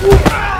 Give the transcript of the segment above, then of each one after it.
Ah!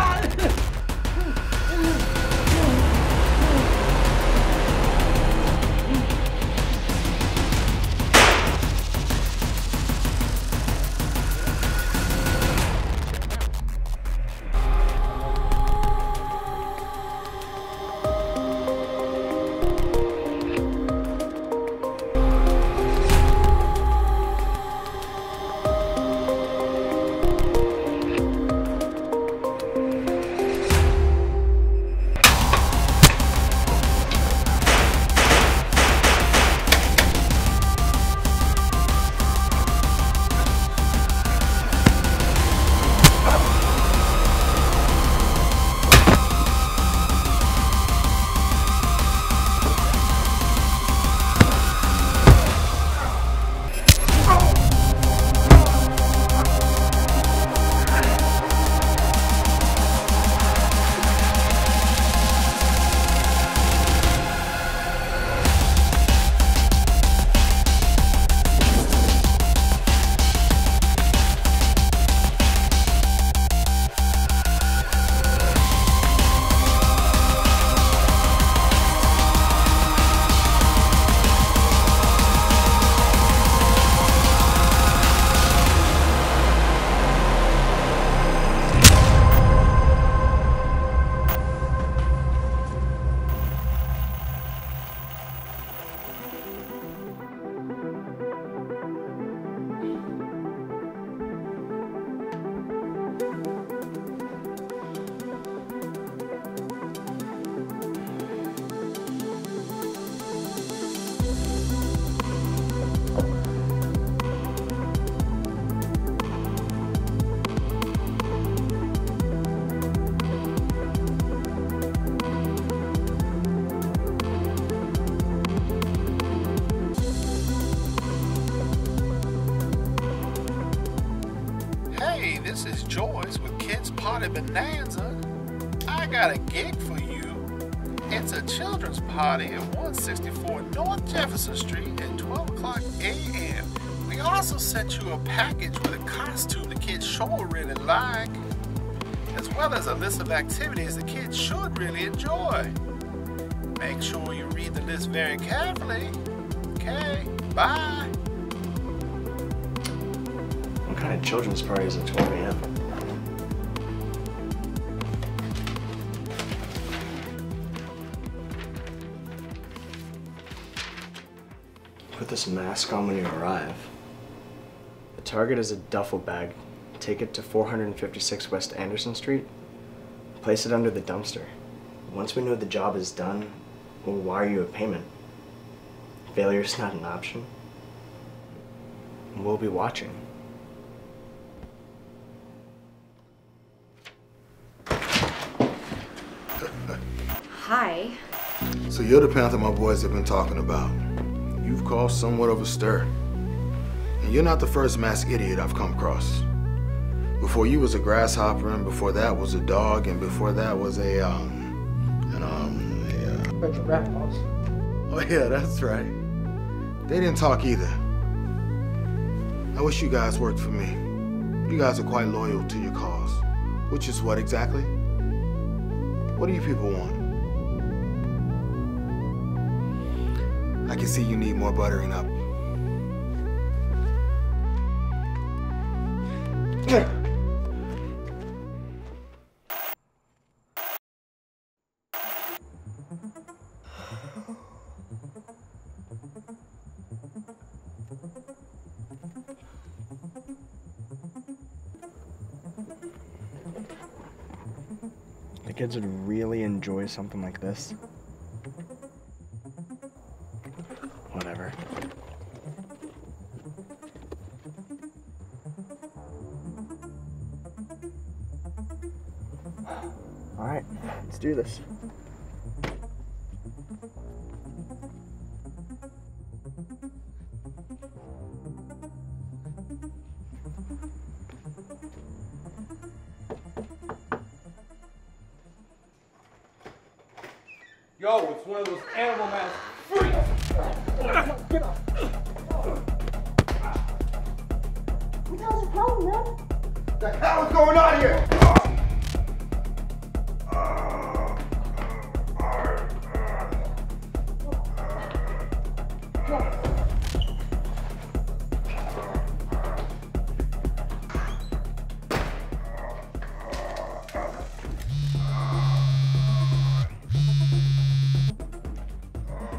Bonanza. I got a gig for you. It's a children's party at 164 North Jefferson Street at 12 o'clock a.m. We also sent you a package with a costume the kids sure really like, as well as a list of activities the kids should really enjoy. Make sure you read the list very carefully. Okay, bye. What kind of children's party is at 12 a.m.? This mask on when you arrive. The target is a duffel bag. Take it to 456 West Anderson Street. Place it under the dumpster. Once we know the job is done, we'll wire you a payment. Failure is not an option. We'll be watching. Hi. So you're the Panther my boys have been talking about. Caused somewhat of a stir. And you're not the first masked idiot I've come across. Before you was a grasshopper, and before that was a dog, and before that was a, um, an, um, a, uh... Bunch of rat Oh yeah, that's right. They didn't talk either. I wish you guys worked for me. You guys are quite loyal to your cause. Which is what exactly? What do you people want? I can see you need more buttering up. The kids would really enjoy something like this. This. Yo, it's one of those animal masks. Freeze! Get up. What the hell's your problem, man? The hell is going on here?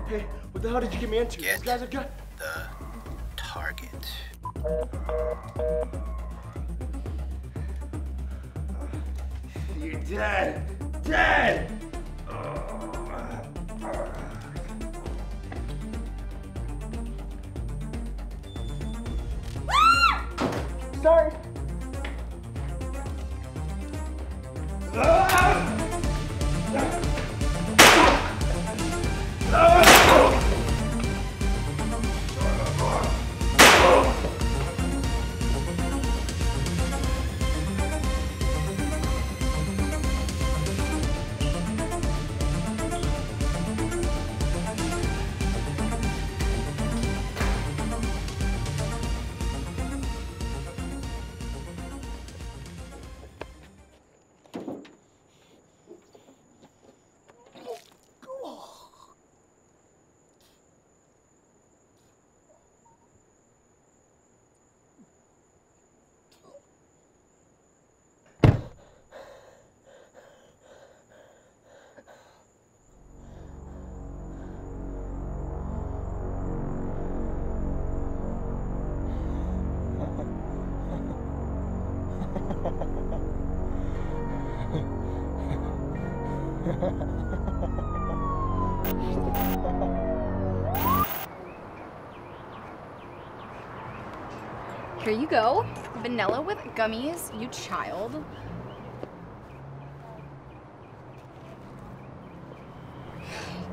Hey, what the hell did you get me into? Get These guys are good. the target. You're dead. Dead! Sorry. Here you go. Vanilla with gummies, you child.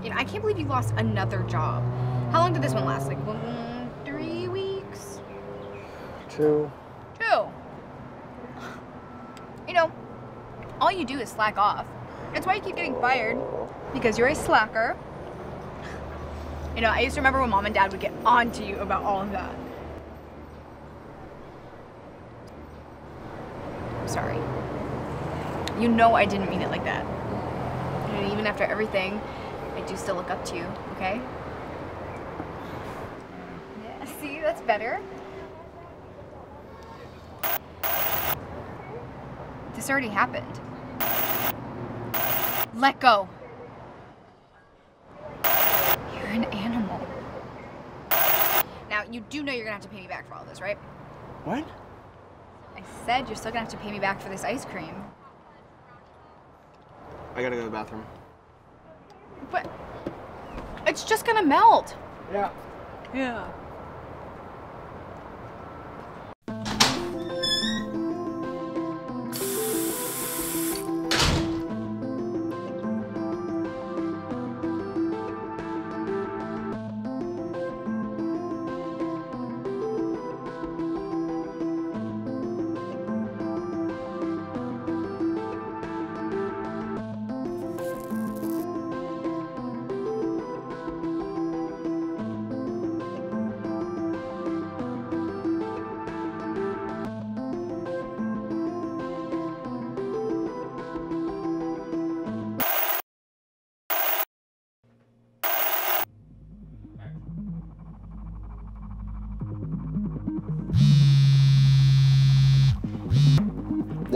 You know, I can't believe you lost another job. How long did this one last? Like mm, three weeks? Two. Two. You know, all you do is slack off. That's why you keep getting fired. Because you're a slacker. You know, I used to remember when mom and dad would get on to you about all of that. I'm sorry. You know I didn't mean it like that. And even after everything, I do still look up to you, okay? Yeah, see, that's better. This already happened. Let go. You're an animal. Now, you do know you're gonna have to pay me back for all this, right? What? I said you're still gonna have to pay me back for this ice cream. I gotta go to the bathroom. But it's just gonna melt. Yeah. Yeah.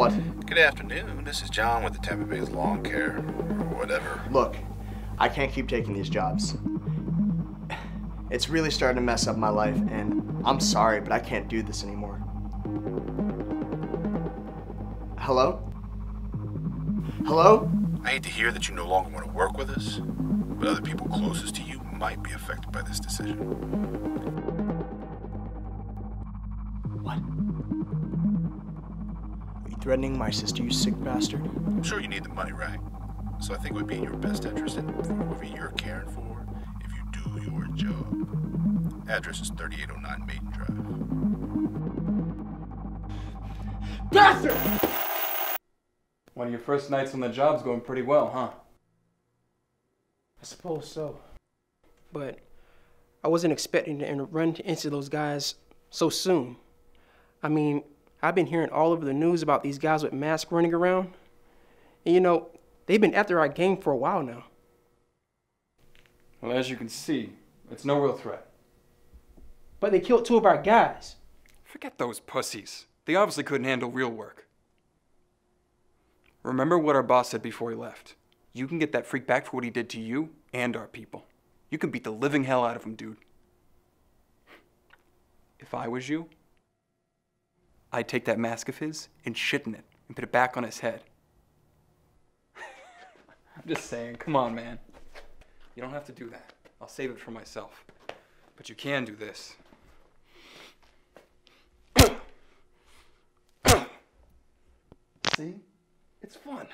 What? Good afternoon. This is John with the Tampa Bay's Lawn Care, or whatever. Look, I can't keep taking these jobs. It's really starting to mess up my life, and I'm sorry, but I can't do this anymore. Hello? Hello? I hate to hear that you no longer want to work with us, but other people closest to you might be affected by this decision. Threatening my sister, you sick bastard? I'm sure you need the money, right? So I think it would be in your best interest and for whoever you're caring for if you do your job. Address is 3809 Maiden Drive. Bastard! One of your first nights on the job's going pretty well, huh? I suppose so. But I wasn't expecting to run into those guys so soon. I mean, I've been hearing all over the news about these guys with masks running around. And you know, they've been after our gang for a while now. Well, as you can see, it's no real threat. But they killed two of our guys. Forget those pussies. They obviously couldn't handle real work. Remember what our boss said before he left. You can get that freak back for what he did to you and our people. You can beat the living hell out of him, dude. If I was you, I'd take that mask of his and shit in it and put it back on his head. I'm just saying, come on, man. You don't have to do that. I'll save it for myself. But you can do this. See? It's fun.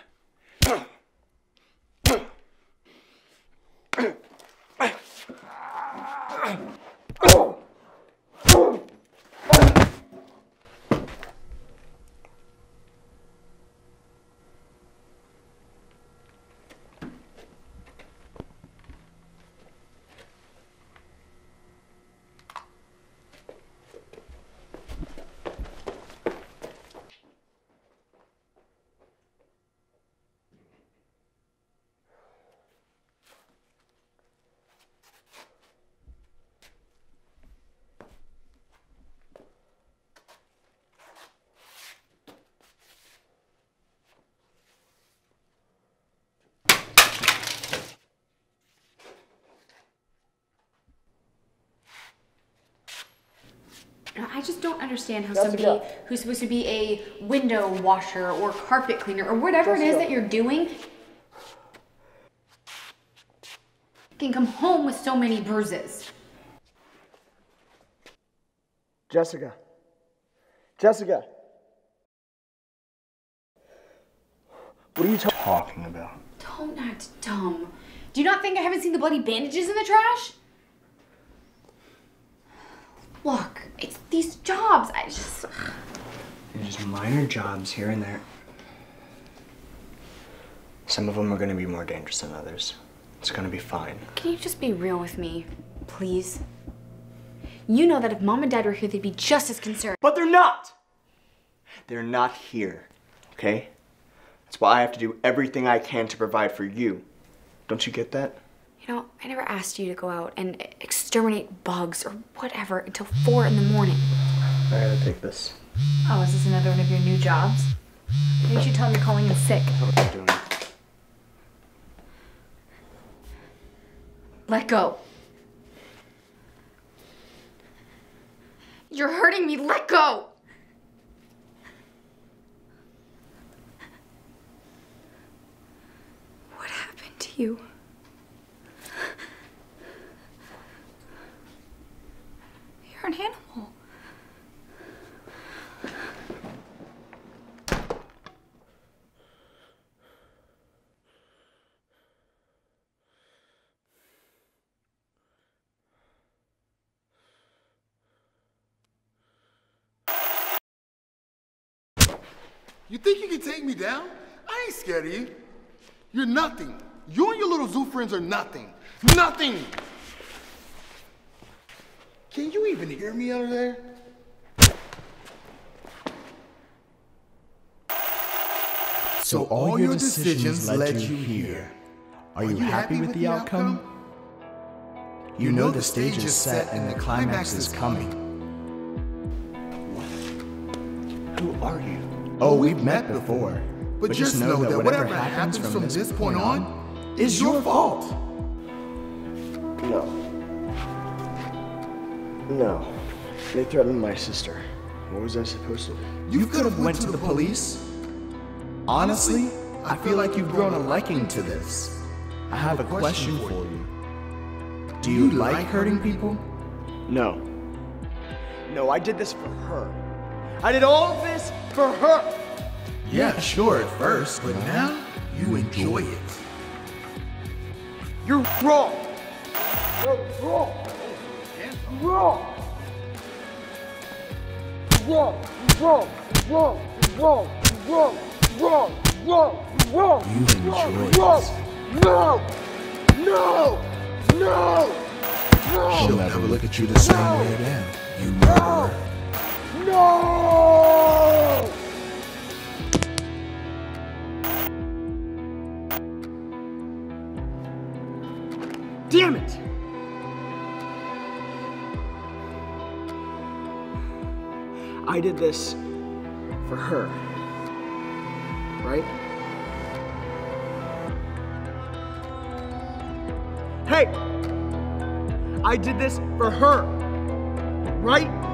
I just don't understand how somebody who's supposed to be a window washer or carpet cleaner or whatever it is that you're doing can come home with so many bruises. Jessica. Jessica. What are you talking about? Don't act dumb. Do you not think I haven't seen the bloody bandages in the trash? Look, it's these jobs. I just. They're just minor jobs here and there. Some of them are gonna be more dangerous than others. It's gonna be fine. Can you just be real with me, please? You know that if mom and dad were here, they'd be just as concerned. But they're not! They're not here, okay? That's why I have to do everything I can to provide for you. Don't you get that? You know, I never asked you to go out and exterminate bugs or whatever until four in the morning. I gotta take this. Oh, is this another one of your new jobs? Maybe you should tell him you're calling in sick. What are you doing? Let go. You're hurting me. Let go. What happened to you? You're an animal. You think you can take me down? I ain't scared of you. You're nothing. You and your little zoo friends are nothing. Nothing! Can you even hear me under there? So all your decisions led you here. Are you happy with the outcome? You know the stage is set and the climax is coming. Who are you? Oh, we've met before. But just know that whatever happens from this point on is your fault. No. No. They threatened my sister. What was I supposed to do? You could have went to the police. Honestly, I feel like you've grown a liking to this. I have a question for you. Do you like hurting people? No. No, I did this for her. I did all of this for her. Yeah, sure at first, but now you enjoy it. You're wrong. You're wrong. You're wrong. You're wrong. You're wrong. You're wrong. You're wrong. You're wrong. You're wrong. You're wrong. You're wrong. You enjoy You're wrong. it. No. No. No. No. She'll never look at you the same way again. You murderer. No. I did this for her. Right? Hey! I did this for her. Right?